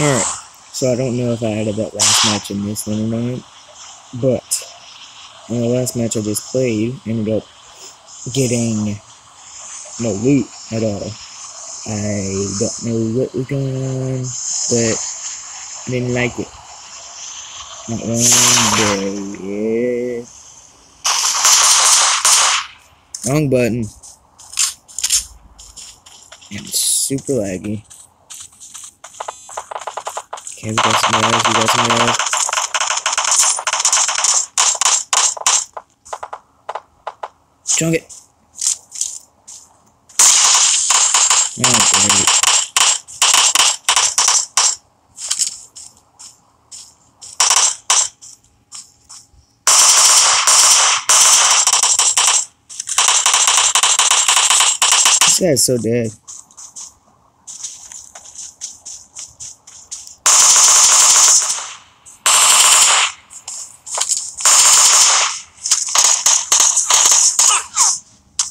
Alright, so I don't know if I added that last match in this one or not, but in the last match I just played, ended up getting no loot at all. I don't know what was going on, but I didn't like it. Not bit. Wrong button. And super laggy. Okay, we got some guys, we got some guys. Chunk it. Oh, great. This guy's so dead.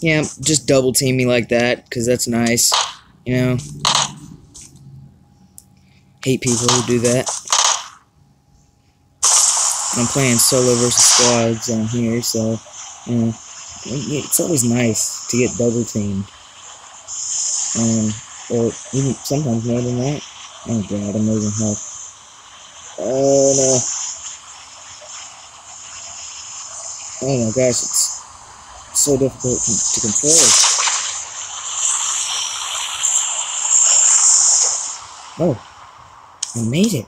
Yeah, just double team me like that, because that's nice. You know? Hate people who do that. I'm playing solo versus squads on here, so, you know, it's always nice to get double teamed. Um, or even sometimes more than that. Oh god, I'm losing health. Oh no. Oh my gosh, it's so difficult to, control. Oh, I made it.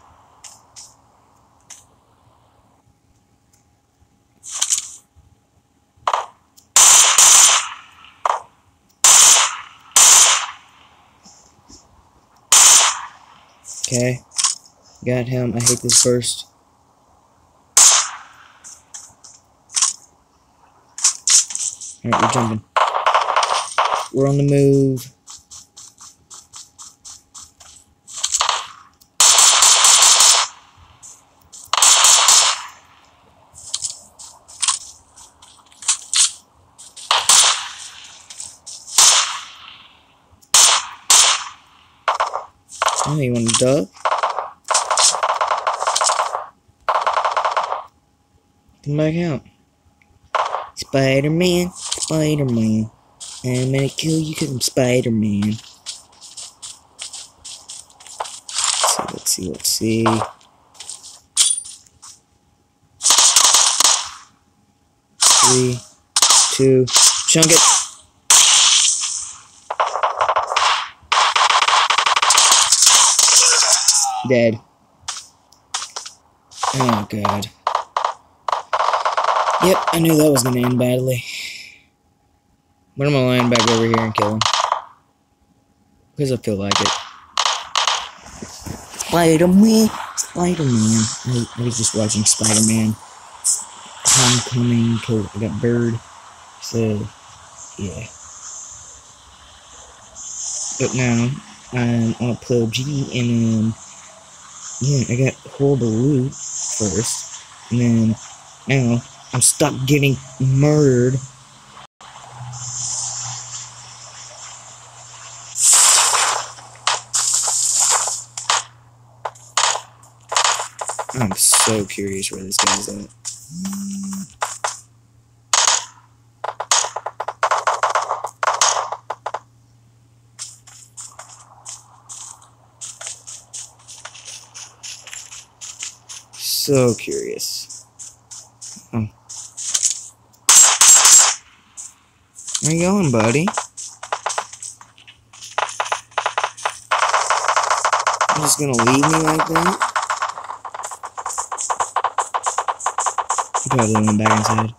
Okay, got him. I hate this burst. Alright, we're jumping. We're on the move. Oh, you want a dub? Come back out. Spider-Man, Spider-Man. I'm gonna kill you because I'm Spider-Man. See, let's see, let's see. Three, two, chunk it. Dead. Oh god. Yep, I knew that was gonna end badly. I'm gonna line back over here and kill him. Because I feel like it. Spider-Man! Spider-Man. I, I was just watching Spider-Man. Homecoming, because I got Bird. So, yeah. But now, I'm on PUBG, and um, yeah, I got horrible loot first, and then now I'm stuck getting murdered. I'm so curious where this guy's at. So curious. Oh. Where you going, buddy? You just gonna leave me like that? He probably went back inside.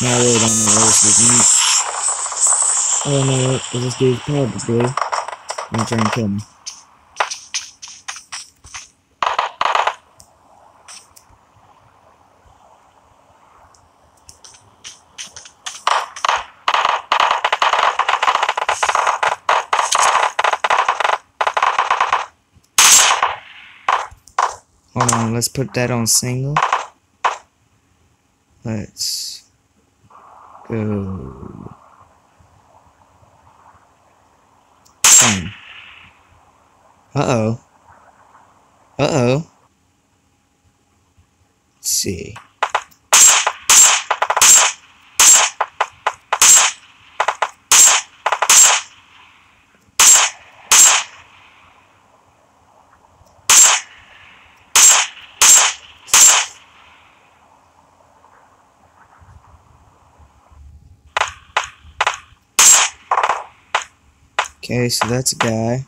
Now I really don't know where this is. Oh no, this dude's probably gonna try and kill me. Hold on, let's put that on single. Let's go. Fine. Uh-oh. Uh-oh. Let's see. Okay, so that's a guy.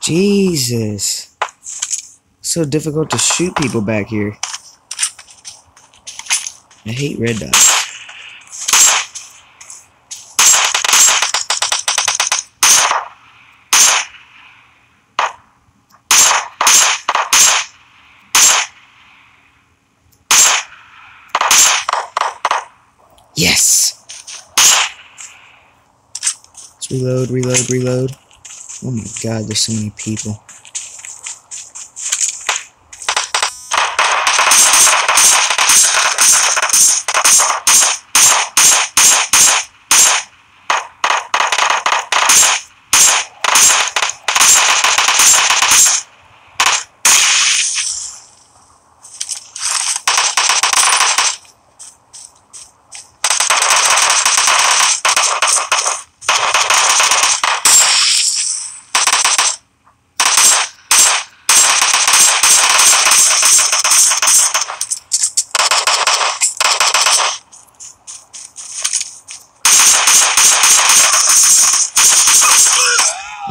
Jesus. So difficult to shoot people back here. I hate red dots. Yes! Let's reload, reload, reload. Oh my god, there's so many people.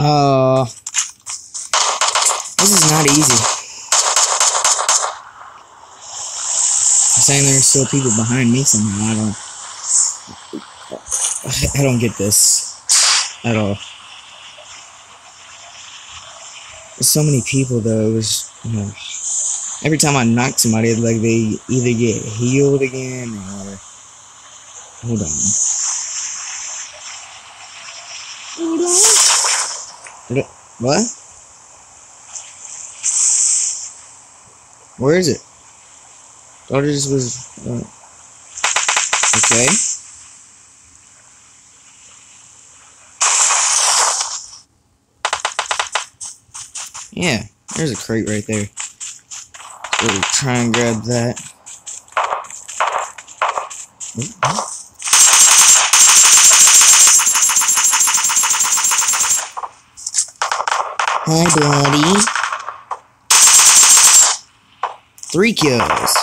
Oh, this is not easy. I'm saying there's still people behind me somehow. I don't. I don't get this at all. There's so many people though. It was, you know, every time I knock somebody, like they either get healed again or. Hold on. Hold on. What? Where is it? Thought it just was. Uh, okay. Yeah, there's a crate right there. So we'll try and grab that. Ooh. Hi, buddy. Three kills.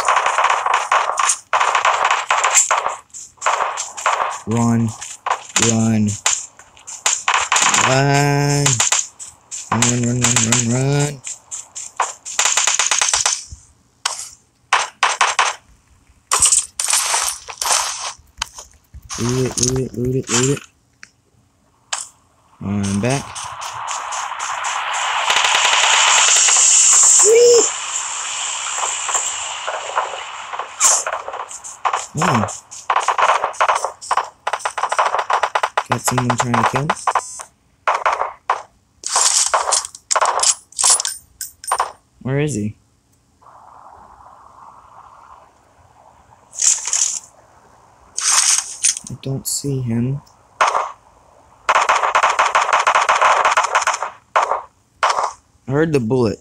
Run, run, run, run, run, run, run, run. Loot it, loot it, loot it, loot it. I'm back. Oh. Got someone trying to kill? Where is he? I don't see him. I heard the bullet.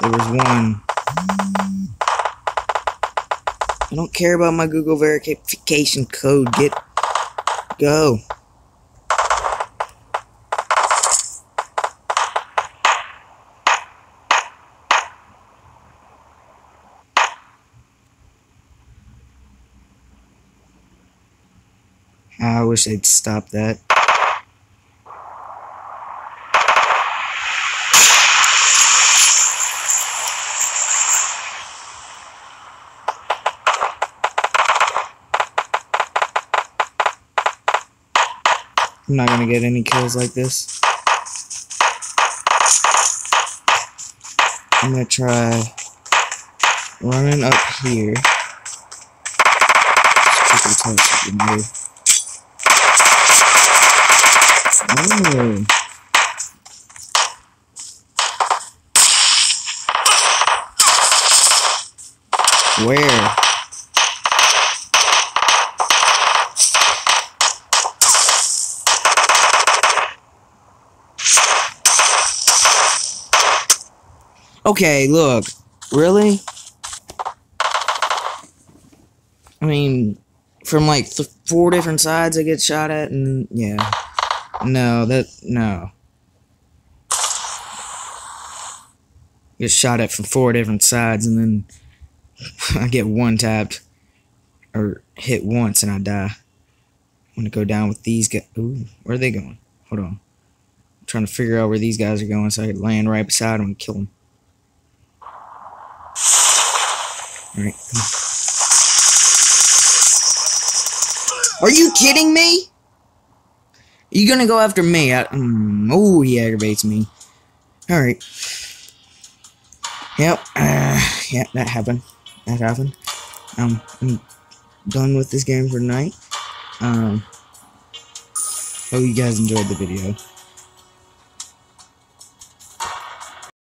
There was one. Don't care about my Google verification code. Get go. I wish they'd stop that. I'm not gonna get any kills like this. I'm gonna try running up here. Where? Okay, look. Really? I mean, from like th four different sides I get shot at, and yeah. No, that, no. Get shot at from four different sides, and then I get one tapped, or hit once, and I die. I'm gonna go down with these guys. Ooh, where are they going? Hold on. I'm trying to figure out where these guys are going so I can land right beside them and kill them. Are you kidding me? Are You gonna go after me? Mm, oh, he aggravates me. Alright. Yep, uh, that happened. That happened. Um, I'm done with this game for tonight. Um, hope you guys enjoyed the video.